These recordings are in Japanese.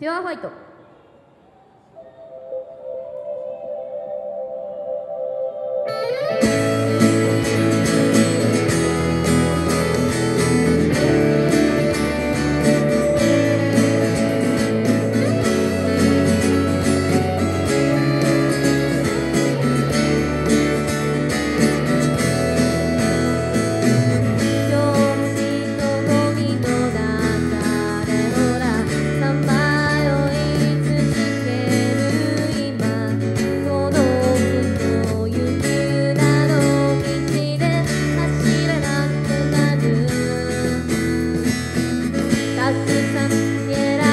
ピュアホワイト。Yeah.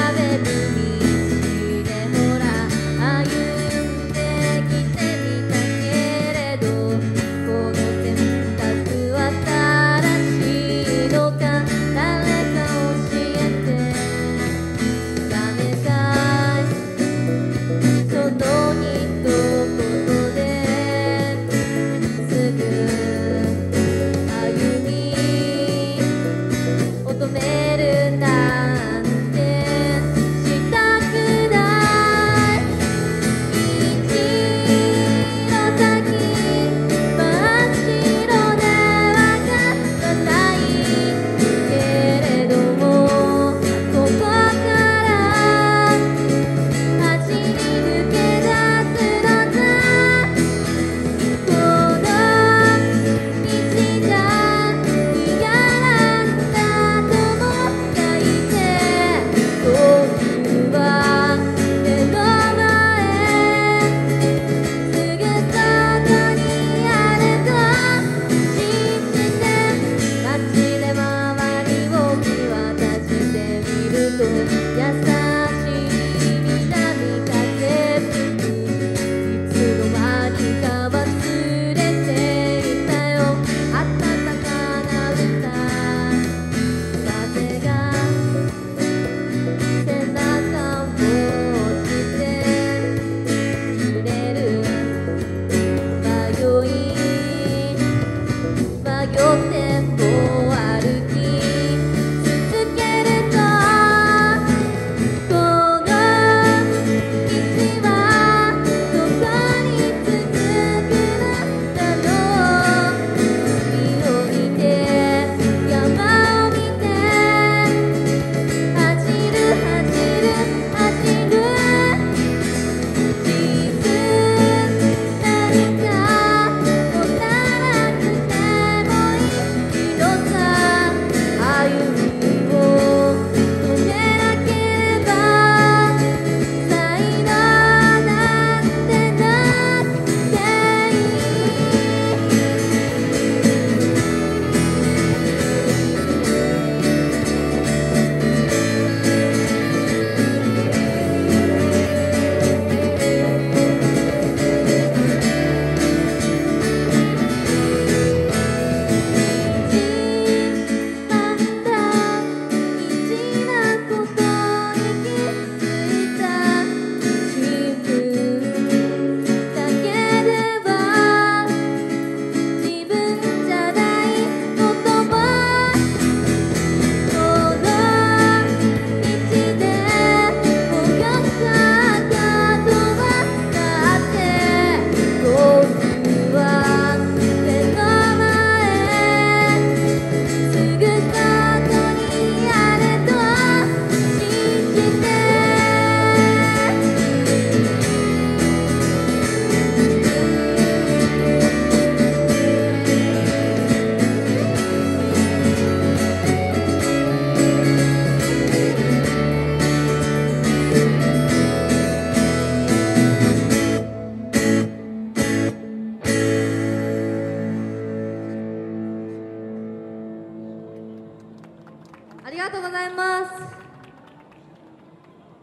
います。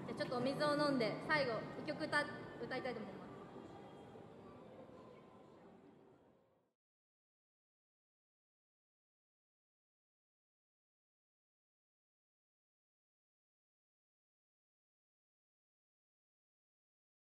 じゃちょっとお水を飲んで最後1曲歌歌いたいと思います。